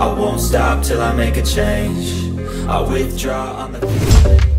I won't stop till I make a change. I withdraw on the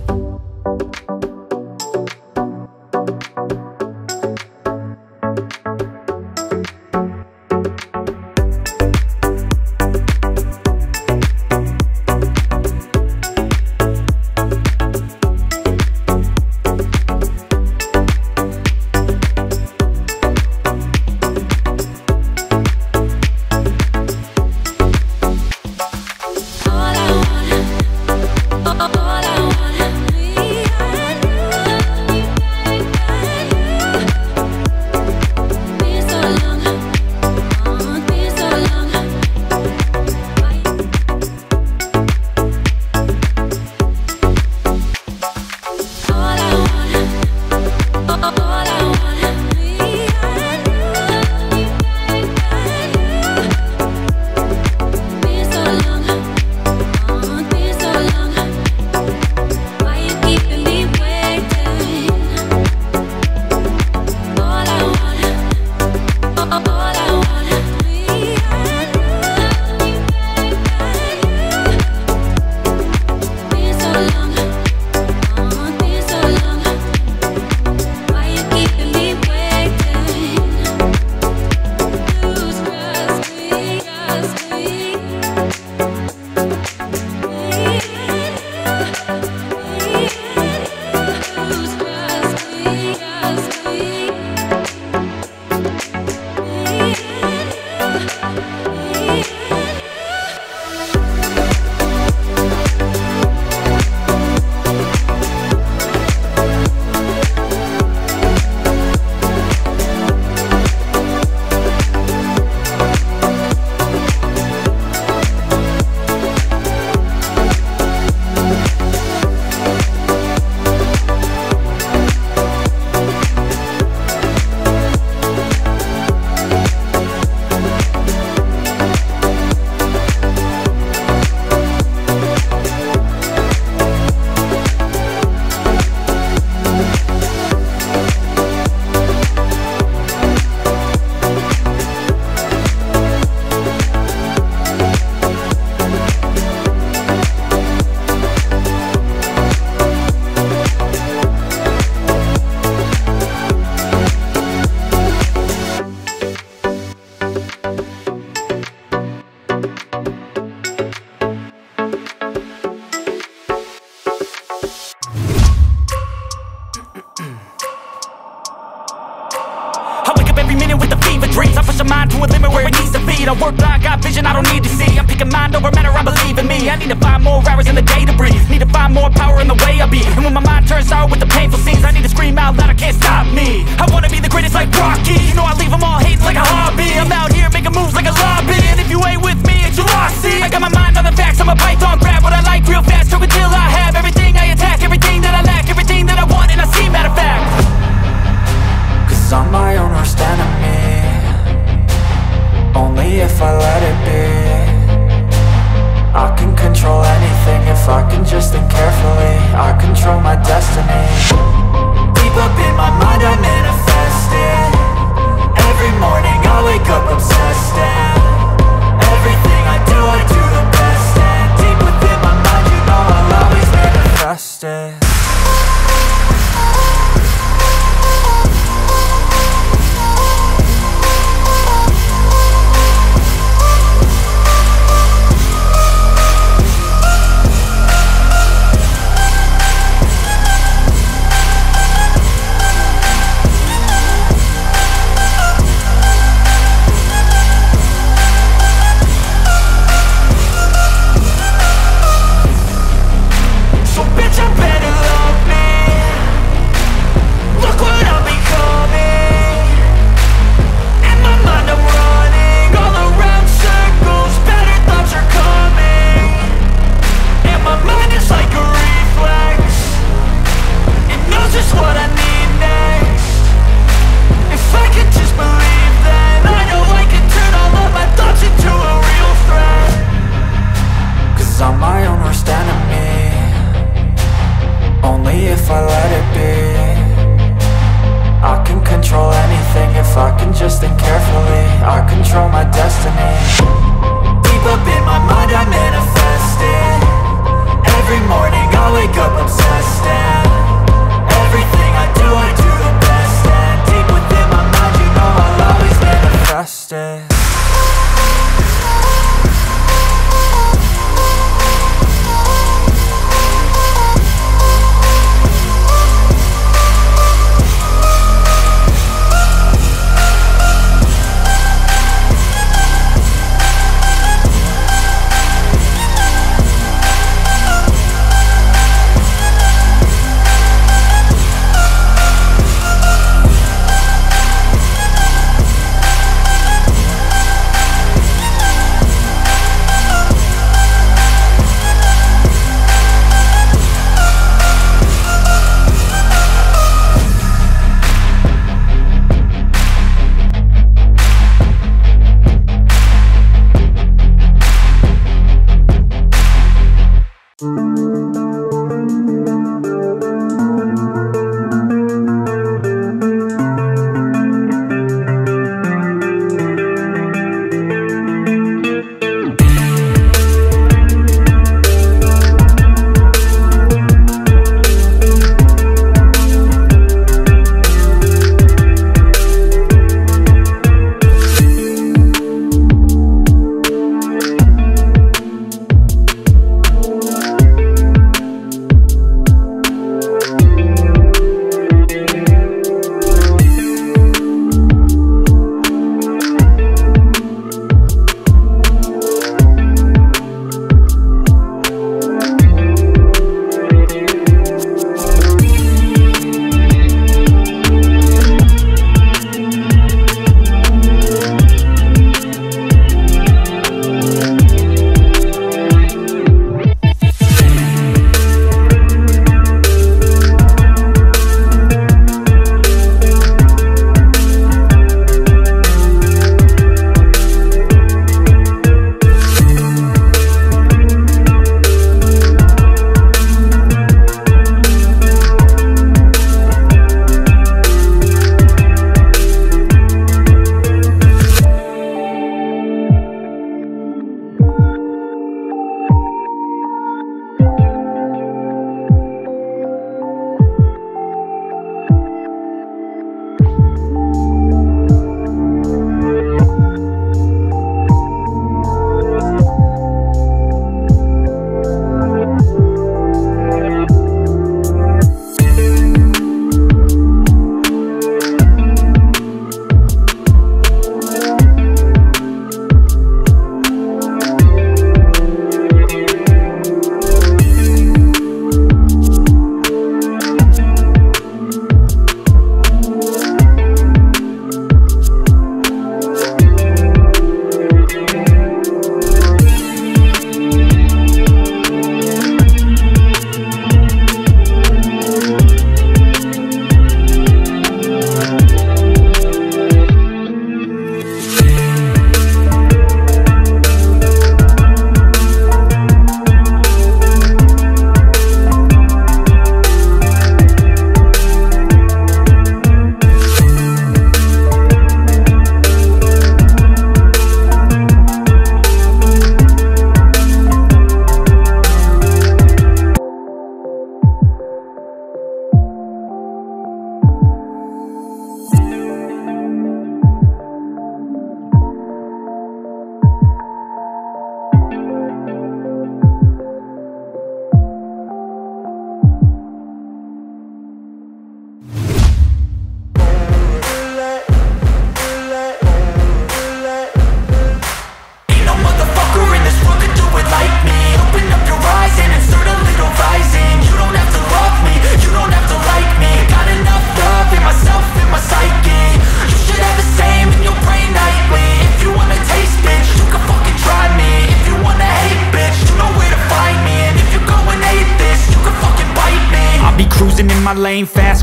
what I